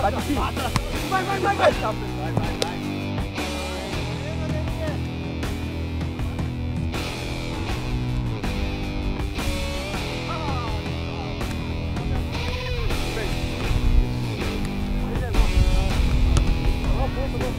vai, difícil. Vai, vai, vai, vai. vai, vai, vai.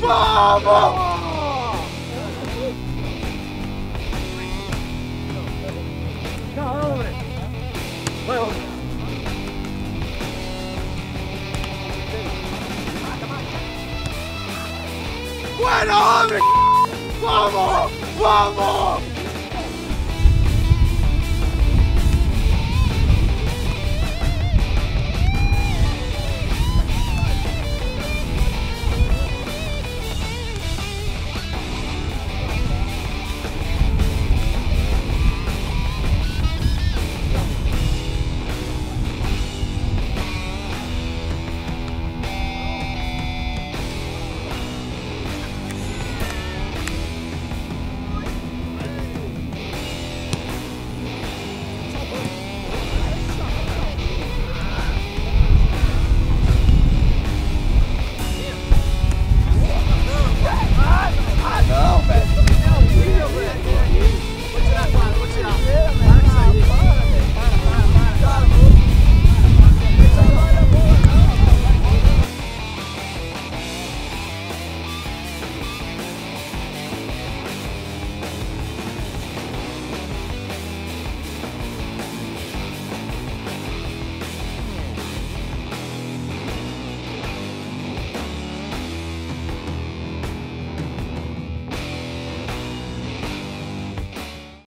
¡Vamos! ¡Vamos! ¡Bueno, hombre! ¡Vamos! ¡Vamos!